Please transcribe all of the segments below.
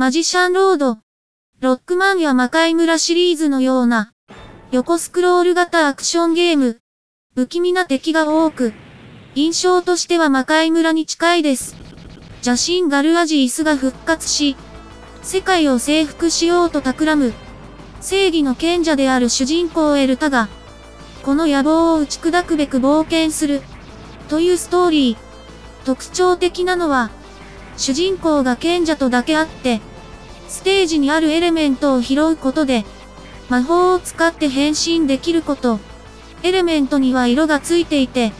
マジシャンロード、ロックマンや魔界村シリーズのような、横スクロール型アクションゲーム、不気味な敵が多く、印象としては魔界村に近いです。邪神ガルアジイスが復活し、世界を征服しようと企む、正義の賢者である主人公エルタが、この野望を打ち砕くべく冒険する、というストーリー。特徴的なのは、主人公が賢者とだけあって、ステージにあるエレメントを拾うことで、魔法を使って変身できること。エレメントには色がついていて、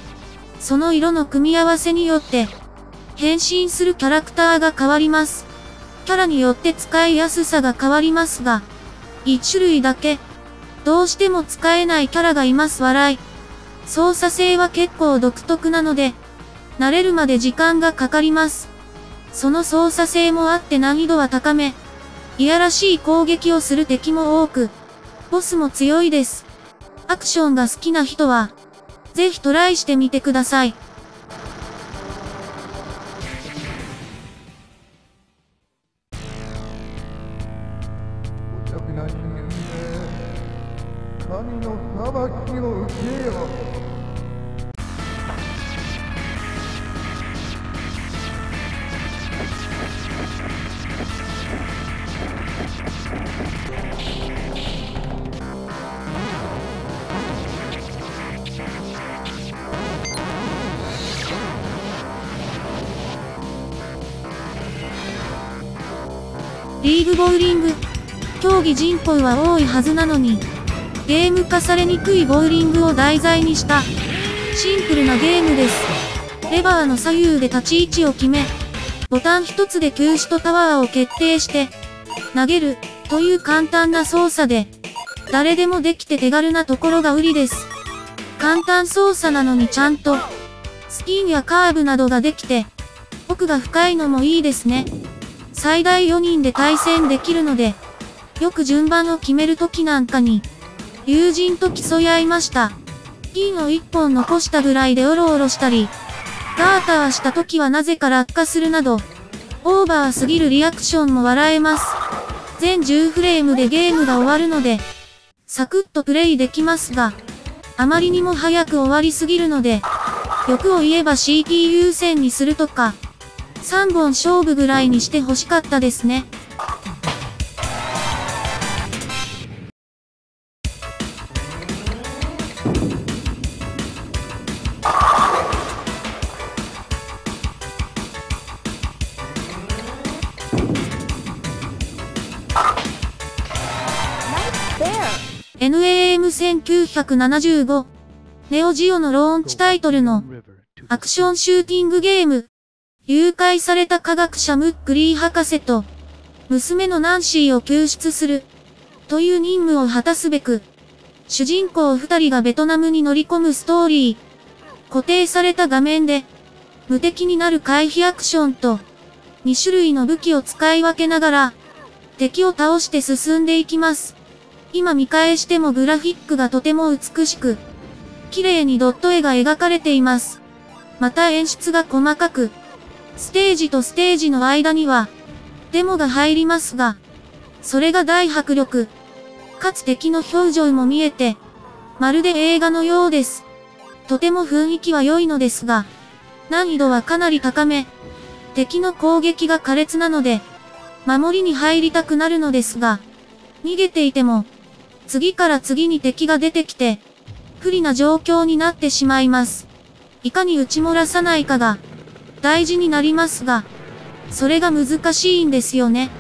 その色の組み合わせによって、変身するキャラクターが変わります。キャラによって使いやすさが変わりますが、1種類だけ、どうしても使えないキャラがいます笑い。操作性は結構独特なので、慣れるまで時間がかかります。その操作性もあって難易度は高め、いやらしい攻撃をする敵も多く、ボスも強いです。アクションが好きな人は、ぜひトライしてみてください。神の裁きを受けよリーグボウリング。競技人口は多いはずなのに、ゲーム化されにくいボウリングを題材にした、シンプルなゲームです。レバーの左右で立ち位置を決め、ボタン一つで球種とタワーを決定して、投げる、という簡単な操作で、誰でもできて手軽なところが売りです。簡単操作なのにちゃんと、スピンやカーブなどができて、奥が深いのもいいですね。最大4人で対戦できるので、よく順番を決める時なんかに、友人と競い合いました。銀を1本残したぐらいでオロオロしたり、ガーターした時はなぜか落下するなど、オーバーすぎるリアクションも笑えます。全10フレームでゲームが終わるので、サクッとプレイできますが、あまりにも早く終わりすぎるので、欲を言えば CT 優先にするとか、3本勝負ぐらいにして欲しかったですね。NAM1975 ネオジオのローンチタイトルのアクションシューティングゲーム誘拐された科学者ムックリー博士と、娘のナンシーを救出する、という任務を果たすべく、主人公二人がベトナムに乗り込むストーリー。固定された画面で、無敵になる回避アクションと、2種類の武器を使い分けながら、敵を倒して進んでいきます。今見返してもグラフィックがとても美しく、綺麗にドット絵が描かれています。また演出が細かく、ステージとステージの間には、デモが入りますが、それが大迫力。かつ敵の表情も見えて、まるで映画のようです。とても雰囲気は良いのですが、難易度はかなり高め。敵の攻撃が苛烈なので、守りに入りたくなるのですが、逃げていても、次から次に敵が出てきて、不利な状況になってしまいます。いかに打ち漏らさないかが、大事になりますが、それが難しいんですよね。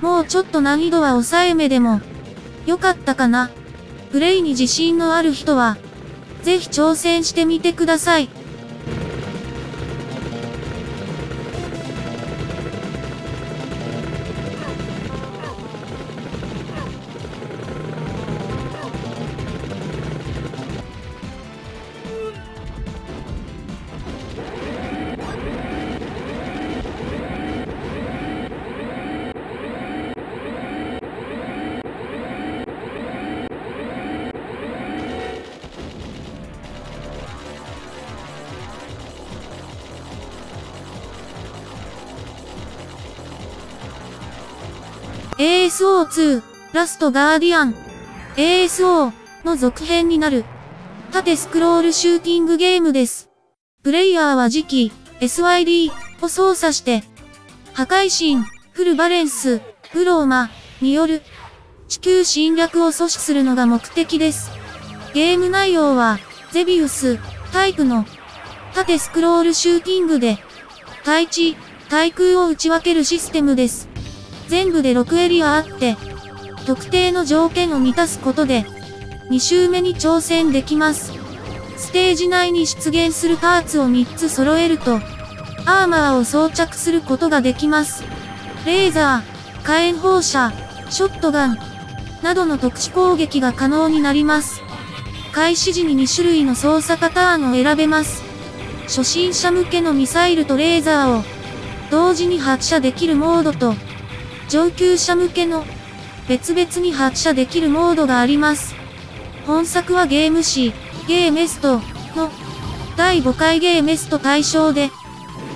もうちょっと難易度は抑えめでも、よかったかな。プレイに自信のある人は、ぜひ挑戦してみてください。ASO2 ラストガーディアン ASO の続編になる縦スクロールシューティングゲームです。プレイヤーは次期 SYD を操作して破壊神フルバレンスフローマによる地球侵略を阻止するのが目的です。ゲーム内容はゼビウスタイプの縦スクロールシューティングで対地対空を打ち分けるシステムです。全部で6エリアあって、特定の条件を満たすことで、2周目に挑戦できます。ステージ内に出現するパーツを3つ揃えると、アーマーを装着することができます。レーザー、火炎放射、ショットガン、などの特殊攻撃が可能になります。開始時に2種類の操作パターンを選べます。初心者向けのミサイルとレーザーを同時に発射できるモードと上級者向けの別々に発射できるモードがあります。本作はゲーム誌、ゲーメストの第5回ゲーメスト対象で、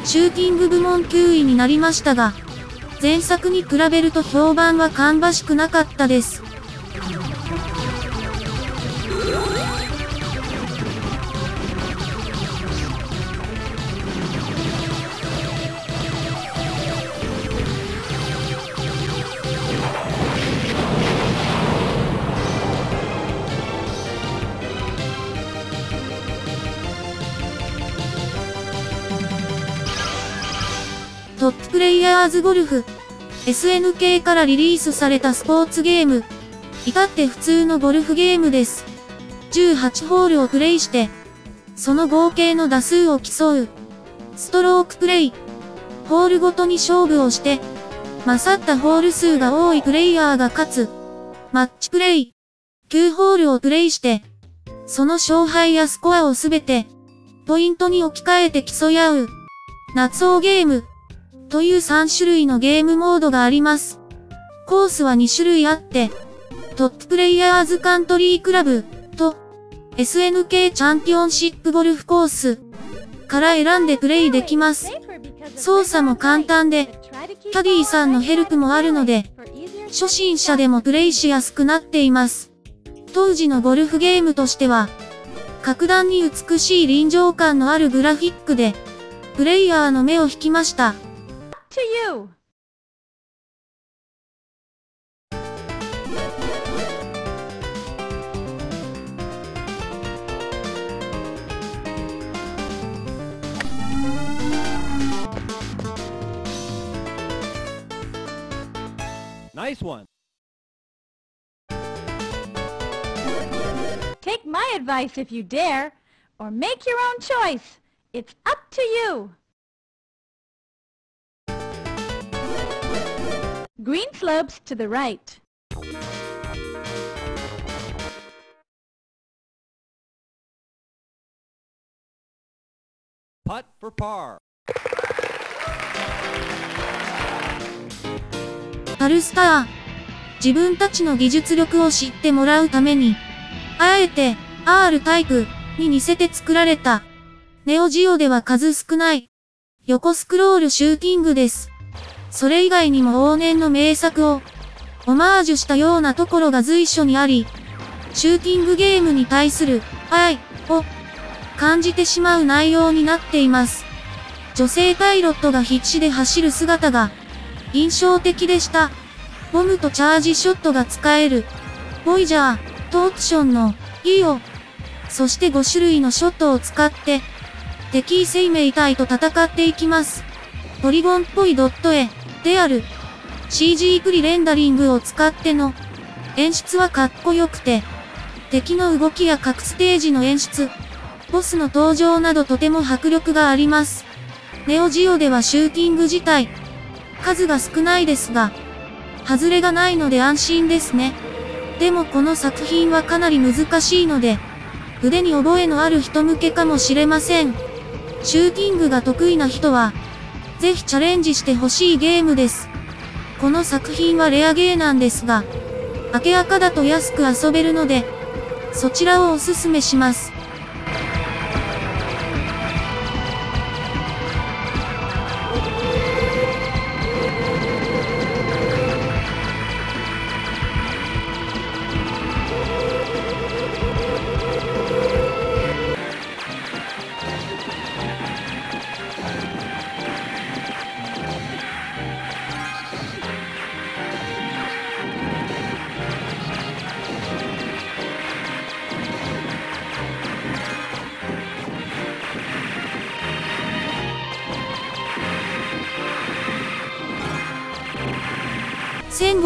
シューティング部門9位になりましたが、前作に比べると評判は芳しくなかったです。ププレイヤーズゴルフ、SNK からリリースされたスポーツゲーム、至って普通のゴルフゲームです。18ホールをプレイして、その合計の打数を競う、ストロークプレイ、ホールごとに勝負をして、勝ったホール数が多いプレイヤーが勝つ、マッチプレイ、9ホールをプレイして、その勝敗やスコアをすべて、ポイントに置き換えて競い合う、夏王ゲーム、という3種類のゲームモードがあります。コースは2種類あって、トッププレイヤーズカントリークラブと SNK チャンピオンシップゴルフコースから選んでプレイできます。操作も簡単で、キャディーさんのヘルプもあるので、初心者でもプレイしやすくなっています。当時のゴルフゲームとしては、格段に美しい臨場感のあるグラフィックで、プレイヤーの目を引きました。To you. Nice one. Take my advice if you dare, or make your own choice. It's up to you. Green slopes to the right. Putt for par. パルスター。自分たちの技術力を知ってもらうために、あえて R タイプに似せて作られた、ネオジオでは数少ない、横スクロールシューティングです。それ以外にも往年の名作を、オマージュしたようなところが随所にあり、シューティングゲームに対する愛を感じてしまう内容になっています。女性パイロットが必死で走る姿が印象的でした。ボムとチャージショットが使える。ボイジャーとオプションの E を、そして5種類のショットを使って敵生命体と戦っていきます。ポリゴンっぽいドット絵。である。CG プリレンダリングを使っての演出はかっこよくて、敵の動きや各ステージの演出、ボスの登場などとても迫力があります。ネオジオではシューティング自体、数が少ないですが、外れがないので安心ですね。でもこの作品はかなり難しいので、腕に覚えのある人向けかもしれません。シューティングが得意な人は、ぜひチャレンジしてほしいゲームです。この作品はレアゲーなんですが、明け赤だと安く遊べるので、そちらをおすすめします。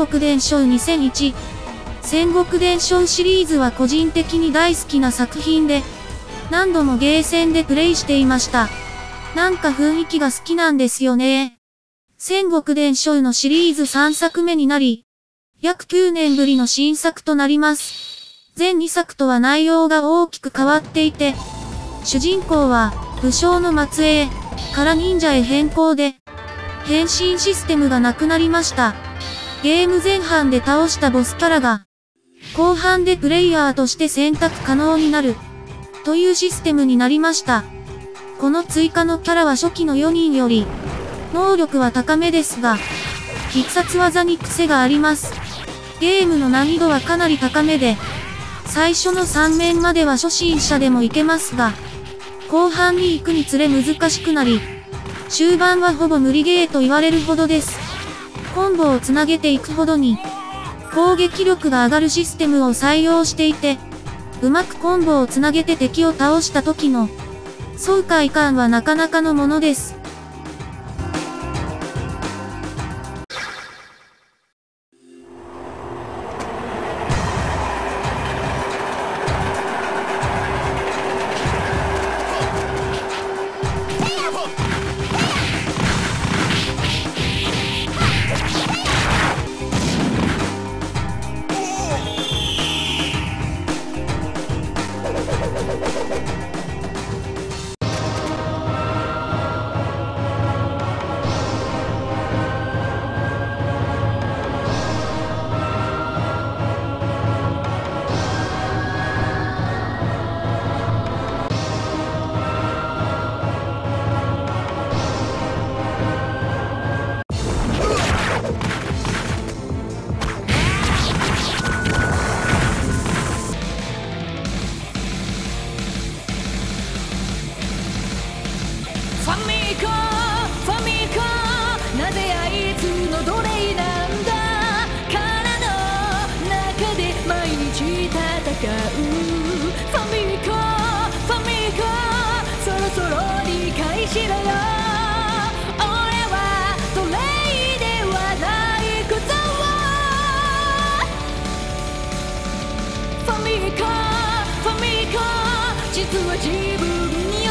国伝承2001。戦国伝承シリーズは個人的に大好きな作品で、何度もゲーセンでプレイしていました。なんか雰囲気が好きなんですよね。戦国伝承のシリーズ3作目になり、約9年ぶりの新作となります。全2作とは内容が大きく変わっていて、主人公は武将の末裔から忍者へ変更で、変身システムがなくなりました。ゲーム前半で倒したボスキャラが、後半でプレイヤーとして選択可能になる、というシステムになりました。この追加のキャラは初期の4人より、能力は高めですが、必殺技に癖があります。ゲームの難易度はかなり高めで、最初の3面までは初心者でもいけますが、後半に行くにつれ難しくなり、終盤はほぼ無理ゲーと言われるほどです。コンボをつなげていくほどに、攻撃力が上がるシステムを採用していて、うまくコンボをつなげて敵を倒した時の、爽快感はなかなかのものです。ファミコンファミコンなぜあいつの奴隷なんだ？からの中で毎日戦う。ファミコンファミコンそろそろ理解しろよ。実は自分に